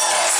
Yes.